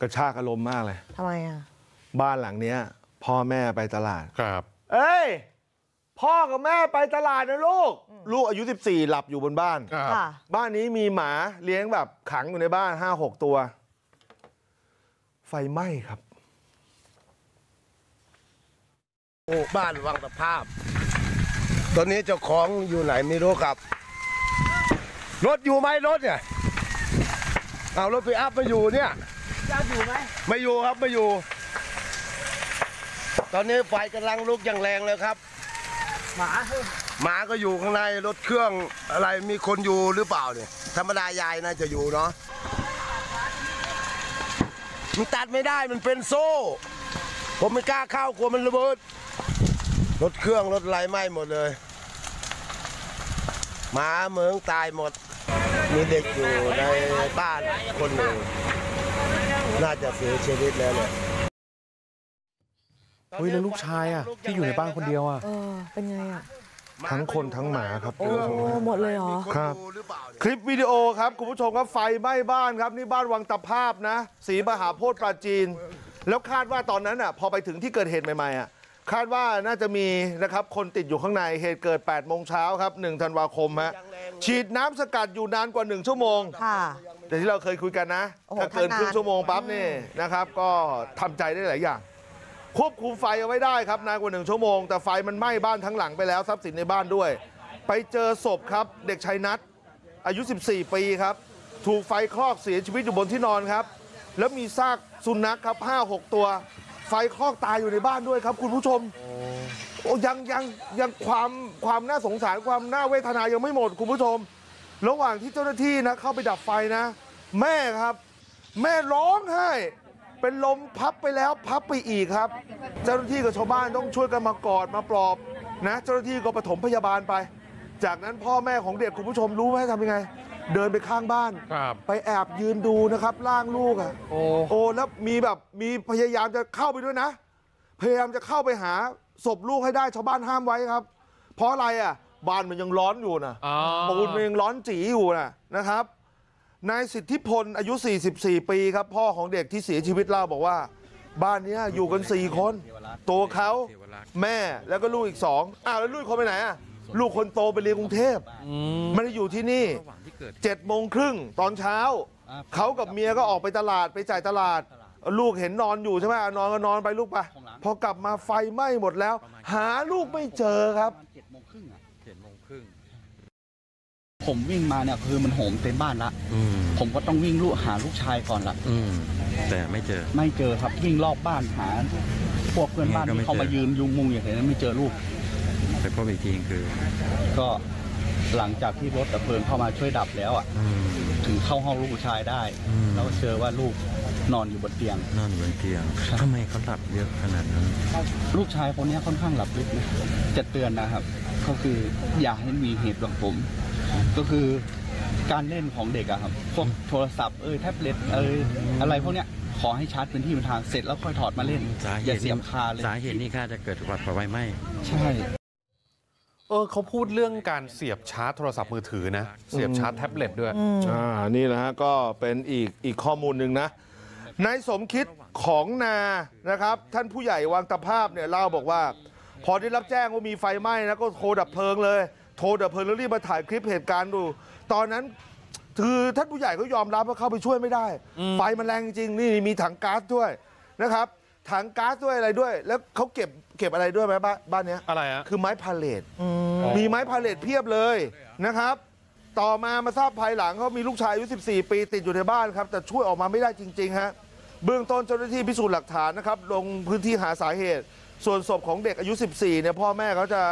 กระชากอารมณ์มากเลย ทำไมอะ บ้านหลังเนี้ย พ่อแม่ไปตลาด ครับ เอ้ย พ่อกับแม่ไปตลาดนะลูก ลูกอายุ 14 หลับอยู่บนบ้าน ครับ ค่ะ บ้านนี้มีหมาเลี้ยงแบบขังอยู่ในบ้านห้าหกตัว ไฟไหม้ครับ โอ้บ้านวังตะภาพ ตอนนี้เจ้าของอยู่ไหนไม่รู้ครับ รถอยู่ไหมรถเนี่ย เอารถไปอัพมาอยู่เนี่ย จะอยู่ไหมไม่อยู่ครับไม่อยู่ ตอนนี้ไฟกำลังลุกอย่างแรงเลยครับ หมาหมาก็อยู่ข้างในรถเครื่องอะไรมีคนอยู่หรือเปล่าเนี่ยธรรมดายายน่าจะอยู่เนาะมันตัดไม่ได้มันเป็นโซ่ ผมไม่กล้าเข้ากลัวมันระเบิดรถเครื่องรถอะไรไหม้หมดเลยหมาเหมืองตายหมด มีเด็กอยู่ในบ้านคนหนึ่ง น่าจะเสียชีวิตแล้วเนี่ยเฮ้ยแล้วลูกชายอะ ที่อยู่ในบ้านคนเดียวอะ เออ เป็นไงอะ ทั้งคนทั้งหมาครับโอ้หมดเลยเหรอ ครับมีนดูหรือเปล่าเนี่ยคลิปวิดีโอครับ คุณผู้ชมครับไฟไหม้บ้านครับ นี่บ้านวังตะภาพนะศรีมหาโพธิ์ปราจีน แล้วคาดว่าตอนนั้นอะ พอไปถึงที่เกิดเหตุใหม่ๆอะ คาดว่าน่าจะมีนะครับคนติดอยู่ข้างในเหตุเกิด8โมงเช้าครับ1ธันวาคมฮะฉีดน้ำสกัดอยู่นานกว่า 1 ชั่วโมงค่ะแต่ที่เราเคยคุยกันนะโอ้โหถ้าเกินถ้านานครึ่งชั่วโมงปั๊บนี่นะครับ ก็ทำใจได้หลายอย่าง ควบคุมไฟเอาไว้ได้ครับนานกว่าหนึ่งชั่วโมง แต่ไฟมันไหม้บ้านทั้งหลังไปแล้วทรัพย์สินในบ้านด้วย ไปเจอศพครับเด็กชายนัทอายุ 14 ปีครับ ถูกไฟคลอกเสียชีวิตอยู่บนที่นอนครับ แล้วมีซากสุนัขครับห้าหกตัว ไฟคลอกตายอยู่ในบ้านด้วยครับ คุณผู้ชมโอ้ยังยังยังความความน่าสงสารความน่าเวทนายังไม่หมดคุณผู้ชม ระหว่างที่เจ้าหน้าที่นะเข้าไปดับไฟนะ แม่ครับ แม่ร้องไห้เป็นลมพับไปแล้วพับไปอีกครับ เจ้าหน้าที่กับชาวบ้านต้องช่วยกันมากอดมาปลอบนะ เจ้าหน้าที่ก็ปฐมพยาบาลไป จากนั้นพ่อแม่ของเด็กคุณผู้ชมรู้ไหมทำยังไง เดินไปข้างบ้านครับไปแอบยืนดูนะครับร่างลูกอะโอ้โอ้แล้วมีแบบมีพยายามจะเข้าไปด้วยนะ พยายามจะเข้าไปหาศพลูกให้ได้ชาวบ้านห้ามไว้ครับ เพราะอะไรอะบ้านมันยังร้อนอยู่นะอ่าปูนมันยังร้อนจีอยู่นะนะครับนายสิทธิพลอายุ 44 ปีครับ พ่อของเด็กที่เสียชีวิตเล่าบอกว่า บ้านเนี้ยอยู่กัน 4 คน ตัวเขาแม่แล้วก็ลูกอีกสองอ้าวแล้วลูกอีกคนไปไหนอะ ลูกคนโตไปเรียนกรุงเทพอืมไม่ได้อยู่ที่นี่เจ็ดโมงครึ่งตอนเช้าเขากับเมียก็ออกไปตลาดไปจ่ายตลาด ลูกเห็นนอนอยู่ใช่ไหมอะนอนก็นอนไปลูกไปพอกลับมาไฟไหม้หมดแล้ว หาลูกไม่เจอครับเจ็ดโมงครึ่งอะเจ็ดโมงครึ่งผมวิ่งมาเนี่ยคือมันโหมเต็มบ้านละอืมผมก็ต้องวิ่งลูกหาลูกชายก่อนละอืมแต่ไม่เจอ ไม่เจอครับวิ่งรอบบ้านหา พวกเพื่อนบ้านยังไงก็ไม่ที่เขามาเจอยืนยุงมุงอย่างนี้ไม่เจอลูก ไปพบอีกทีคือ ก็หลังจากที่รถดับเพลิงเข้ามาช่วยดับแล้วอะอืมถึงเข้าห้องลูกชายได้อืมแล้วก็เจอว่าลูกนอนอยู่บนเตียง นอนอยู่บนเตียงทำไมเขาหลับเยอะขนาดนั้น ลูกชายคนเนี้ยค่อนข้างหลับลึกนะจะเตือนนะครับ ก็คืออย่าให้มีเหตุหลังผม ก็คือการเล่นของเด็กอะครับ พวกโทรศัพท์เอ้ยแท็บเล็ตเอ้ยอะไรพวกเนี้ยขอให้ชาร์จเป็นที่เป็นทางเสร็จแล้วค่อยถอดมาเล่นสาเหอย่าตุเสียมคาเลย สาเหตุนี่ค่าจะเกิดจากไฟไหม้ใช่ เออเขาพูดเรื่องการเสียบชาร์จโทรศัพท์มือถือนะ เสียบชาร์จแท็บเล็ตด้วยอ่านี่แหละฮะก็เป็นอีกอีกข้อมูลหนึ่งนะนายสมคิดของนานะครับ ท่านผู้ใหญ่วางตะภาพเนี่ยเล่าบอกว่า พอได้รับแจ้งว่ามีไฟไหม้นะก็โทรดับเพลิงเลย โทรดับเพลิงแล้วรีบมาถ่ายคลิปเหตุการณ์ดู ตอนนั้นคือท่านผู้ใหญ่ก็ยอมรับว่าเข้าไปช่วยไม่ได้ ไฟมันแรงจริงนี่มีถังก๊าซด้วยนะครับ ถังก๊าซด้วยอะไรด้วย แล้วเขาเก็บเก็บอะไรด้วยไหมบ้านบ้านเนี้ยอะไรอะคือไม้พาเลทมีไม้พาเลทเพียบเลยนะครับ ต่อมามาทราบภายหลังเขามีลูกชายอายุ14 ปีติดอยู่ในบ้านครับ แต่ช่วยออกมาไม่ได้จริงๆฮะเบื้องต้นเจ้าหน้าที่พิสูจน์หลักฐานนะครับลงพื้นที่หาสาเหตุ ส่วนศพของเด็กอายุ 14เนี่ยพ่อแม่เขาจะ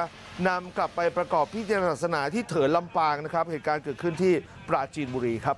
นำกลับไปประกอบพิธีศาสนาที่เถินลำปางนะครับเหตุการณ์เกิดขึ้นที่ปราจีนบุรีครับ